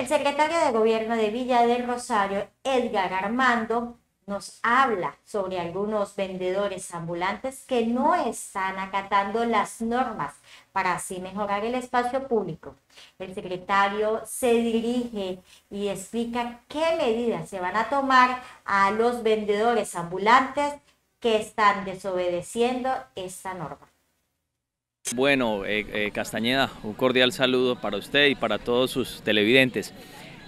El secretario de Gobierno de Villa del Rosario, Edgar Armando, nos habla sobre algunos vendedores ambulantes que no están acatando las normas para así mejorar el espacio público. El secretario se dirige y explica qué medidas se van a tomar a los vendedores ambulantes que están desobedeciendo esta norma. Bueno, eh, eh, Castañeda, un cordial saludo para usted y para todos sus televidentes.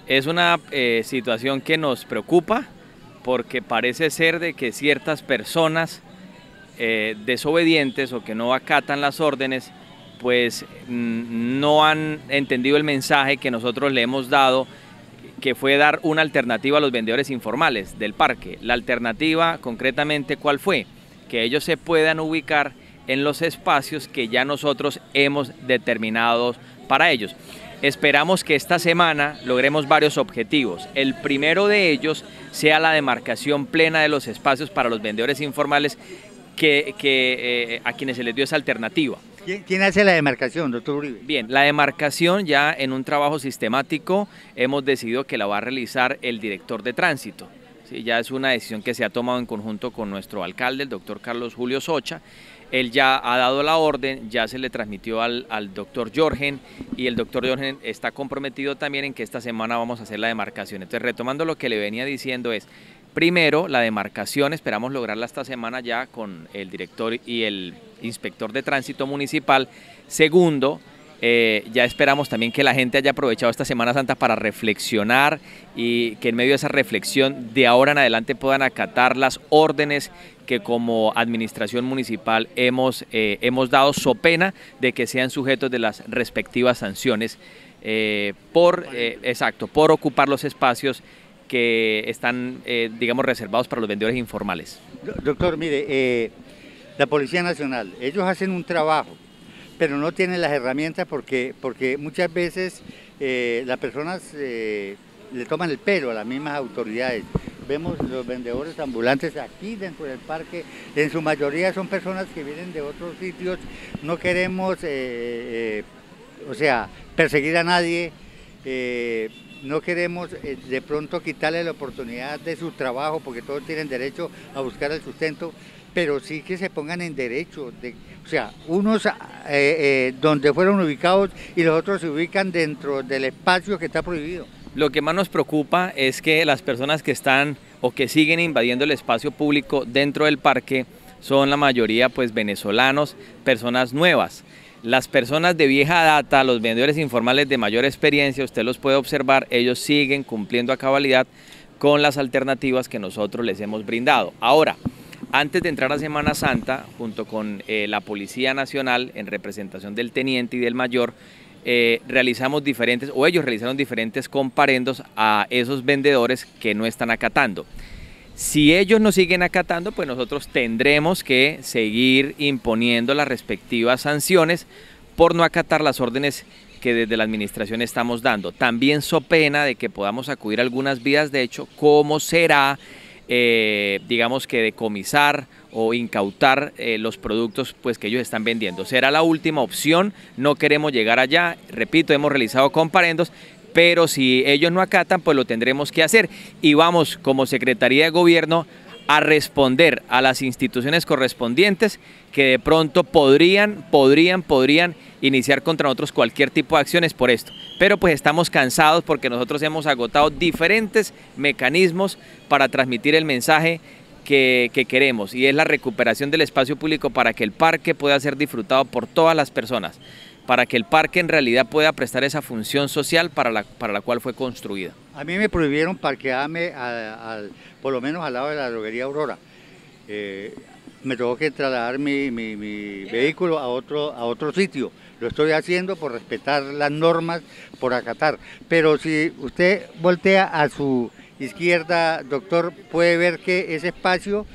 Es una eh, situación que nos preocupa porque parece ser de que ciertas personas desobedientes o que no acatan las órdenes, pues mm, no han entendido el mensaje que nosotros le hemos dado que fue dar una alternativa a los vendedores informales del parque. La alternativa, concretamente, ¿cuál fue? Que ellos se puedan ubicar en los espacios que ya nosotros hemos determinado para ellos. Esperamos que esta semana logremos varios objetivos. El primero de ellos sea la demarcación plena de los espacios para los vendedores informales que, eh, a quienes se les dio esa alternativa. ¿Quién hace la demarcación, doctor Uribe? Bien, la demarcación ya en un trabajo sistemático hemos decidido que la va a realizar el director de tránsito. ¿sí? Ya es una decisión que se ha tomado en conjunto con nuestro alcalde, el doctor Carlos Julio Socha. Él ya ha dado la orden, ya se le transmitió al, doctor Jorgen y el doctor Jorgen está comprometido también en que esta semana vamos a hacer la demarcación. Entonces, retomando lo que le venía diciendo es, Primero, la demarcación, esperamos lograrla esta semana ya con el director y el inspector de tránsito municipal. Segundo, eh, ya esperamos también que la gente haya aprovechado esta Semana Santa para reflexionar y que en medio de esa reflexión de ahora en adelante puedan acatar las órdenes que como administración municipal hemos, eh, hemos dado so pena de que sean sujetos de las respectivas sanciones eh, por, exacto, por ocupar los espacios que están, digamos, reservados para los vendedores informales. Doctor, mire, la Policía Nacional, ellos hacen un trabajo, pero no tienen las herramientas porque, porque muchas veces eh, las personas le toman el pelo a las mismas autoridades. Vemos los vendedores ambulantes aquí dentro del parque, en su mayoría son personas que vienen de otros sitios, no queremos, o sea, perseguir a nadie no queremos eh, de pronto quitarle la oportunidad de su trabajo, porque todos tienen derecho a buscar el sustento, pero sí que se pongan en derecho, de, o sea, unos eh, eh, donde fueron ubicados y los otros se ubican dentro del espacio que está prohibido. Lo que más nos preocupa es que las personas que están o que siguen invadiendo el espacio público dentro del parque son la mayoría pues venezolanos, personas nuevas. Las personas de vieja data, los vendedores informales de mayor experiencia, usted los puede observar, ellos siguen cumpliendo a cabalidad con las alternativas que nosotros les hemos brindado. Ahora, antes de entrar a Semana Santa, junto con eh, la Policía Nacional, en representación del teniente y del mayor, eh, realizamos diferentes, o ellos realizaron diferentes comparendos a esos vendedores que no están acatando. Si ellos no siguen acatando, pues nosotros tendremos que seguir imponiendo las respectivas sanciones por no acatar las órdenes que desde la administración estamos dando. También so pena de que podamos acudir algunas vías de hecho, como será, eh, digamos que decomisar o incautar eh, los productos pues, que ellos están vendiendo. Será la última opción, no queremos llegar allá, repito, hemos realizado comparendos, pero si ellos no acatan, pues lo tendremos que hacer. Y vamos como Secretaría de Gobierno a responder a las instituciones correspondientes que de pronto podrían, podrían, podrían iniciar contra nosotros cualquier tipo de acciones por esto. Pero pues estamos cansados porque nosotros hemos agotado diferentes mecanismos para transmitir el mensaje que, que, queremos y es la recuperación del espacio público para que el parque pueda ser disfrutado por todas las personas para que el parque en realidad pueda prestar esa función social para la, para la cual fue construida. A mí me prohibieron parquearme por lo menos al lado de la droguería Aurora. Eh, me tuvo que trasladar mi, vehículo a otro, a otro sitio. Lo estoy haciendo por respetar las normas, por acatar. Pero si usted voltea a su izquierda, doctor, puede ver que ese espacio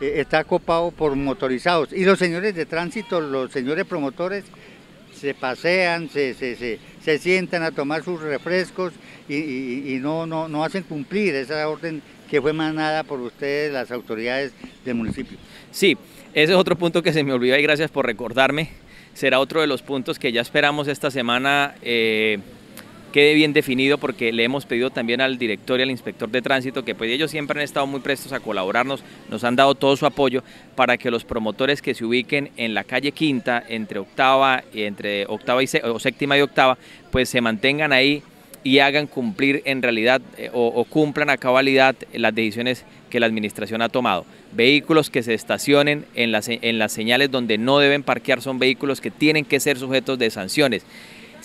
eh, está copado por motorizados. Y los señores de tránsito, los señores promotores, se pasean, se, se, se, sientan a tomar sus refrescos y, no, no, no hacen cumplir esa orden que fue mandada por ustedes, las autoridades del municipio. Sí, ese es otro punto que se me olvidó y gracias por recordarme. Será otro de los puntos que ya esperamos esta semana eh, quede bien definido porque le hemos pedido también al director y al inspector de tránsito que pues ellos siempre han estado muy prestos a colaborarnos, nos han dado todo su apoyo para que los promotores que se ubiquen en la calle Quinta, entre octava, entre octava y séptima y octava, pues se mantengan ahí y hagan cumplir en realidad eh, o, cumplan a cabalidad las decisiones que la administración ha tomado. Vehículos que se estacionen en las, en las señales donde no deben parquear son vehículos que tienen que ser sujetos de sanciones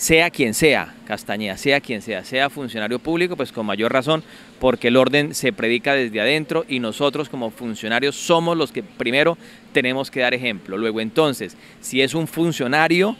sea quien sea, Castañeda, sea quien sea, sea funcionario público, pues con mayor razón, porque el orden se predica desde adentro y nosotros como funcionarios somos los que primero tenemos que dar ejemplo. Luego entonces, si es un funcionario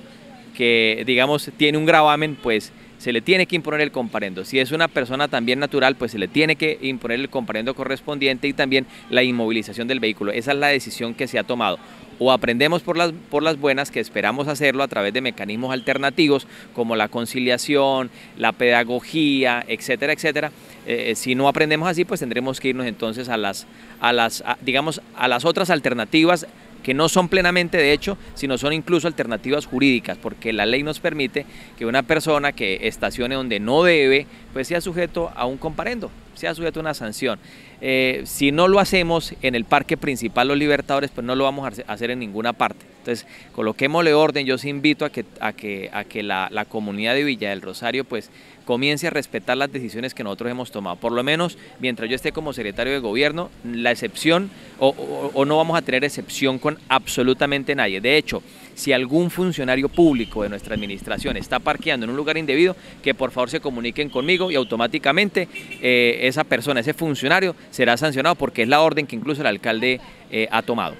que digamos tiene un gravamen, pues se le tiene que imponer el comparendo. Si es una persona también natural, pues se le tiene que imponer el comparendo correspondiente y también la inmovilización del vehículo. Esa es la decisión que se ha tomado. O aprendemos por las, por las buenas, que esperamos hacerlo a través de mecanismos alternativos como la conciliación, la pedagogía, etcétera, etcétera. Eh, eh, si no aprendemos así, pues tendremos que irnos entonces a las, a las digamos, a las otras alternativas que no son plenamente de hecho, sino son incluso alternativas jurídicas, porque la ley nos permite que una persona que estacione donde no debe, pues sea sujeto a un comparendo, sea sujeto a una sanción. Eh, si no lo hacemos en el parque principal Los Libertadores, pues no lo vamos a hacer en ninguna parte. Entonces, coloquémosle orden, yo os invito a que, a que, a que la, la comunidad de Villa del Rosario pues comience a respetar las decisiones que nosotros hemos tomado. Por lo menos, mientras yo esté como secretario de gobierno, la excepción, o, no vamos a tener excepción con absolutamente nadie. De hecho, si algún funcionario público de nuestra administración está parqueando en un lugar indebido, que por favor se comuniquen conmigo y automáticamente eh, esa persona, ese funcionario, será sancionado porque es la orden que incluso el alcalde eh, ha tomado.